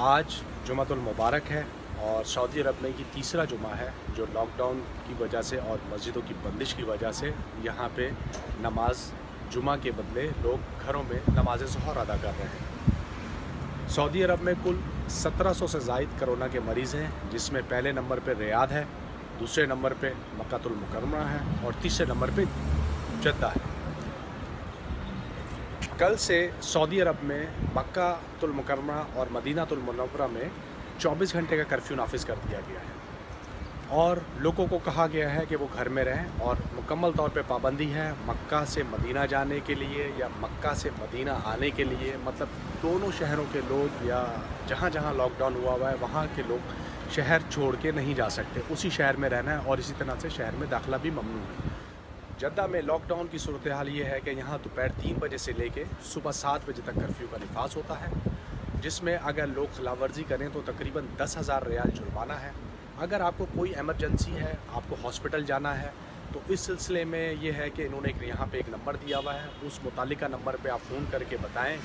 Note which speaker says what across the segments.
Speaker 1: آج جمعۃ المبارک ہے اور سعودی عرب میں یہ تیسرا جمعہ ہے جو لاک ڈاؤن کی وجہ سے اور مسجدوں کی بندش کی وجہ سے یہاں پہ نماز جمعہ کے بدلے لوگ گھروں میں نماز ظہر ادا کر رہے ہیں۔ سعودی عرب میں کل سترہ سو سے زائد کرونا کے مریض ہیں، جس میں پہلے نمبر پہ ریاض ہے، دوسرے نمبر پہ مکہ المکرمہ ہے اور تیسرے نمبر پہ جدہ ہے۔ کل سے سعودی عرب میں مکہ المکرمہ اور مدینہ المنورہ میں چوبیس گھنٹے کا کرفیو نافذ کر دیا گیا ہے۔ اور لوگوں کو کہا گیا ہے کہ وہ گھر میں رہیں اور مکمل طور پہ پابندی ہے مکہ سے مدینہ جانے کے لیے یا مکہ سے مدینہ آنے کے لیے۔ مطلب دونوں شہروں کے لوگ یا جہاں جہاں لاک ڈاؤن ہوا ہوا ہے، وہاں کے لوگ شہر چھوڑ کے نہیں جا سکتے۔ اسی شہر میں رہنا ہے اور اسی طرح سے شہر میں داخلہ بھی ممنوع ہے۔ جدہ میں لاک ڈاؤن کی صورتحال یہ ہے کہ یہاں دوپہر تین بجے سے لے کے صبح سات بجے تک کرفیو کا نفاذ ہوتا ہے، جس میں اگر لوگ خلاف ورزی کریں تو تقریباً دس ہزار ریال جرمانہ ہے۔ اگر آپ کو کوئی ایمرجنسی ہے، آپ کو ہاسپٹل جانا ہے، تو اس سلسلے میں یہ ہے کہ انہوں نے ایک یہاں پہ ایک نمبر دیا ہوا ہے۔ اس متعلقہ نمبر پہ آپ فون کر کے بتائیں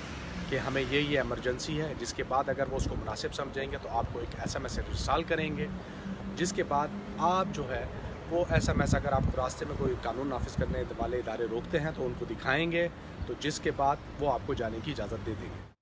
Speaker 1: کہ ہمیں یہ یہ ایمرجنسی ہے، جس کے بعد اگر وہ اس کو مناسب سمجھیں گے تو آپ کو ایک ایس ایم ایس ارسال کریں گے۔ جس کے بعد آپ جو ہے وہ ایسا میسا اگر آپ راستے میں کوئی قانون نافذ کرنے والے ادارے روکتے ہیں تو ان کو دکھائیں گے تو جس کے بعد وہ آپ کو جانے کی اجازت دے دیں گے۔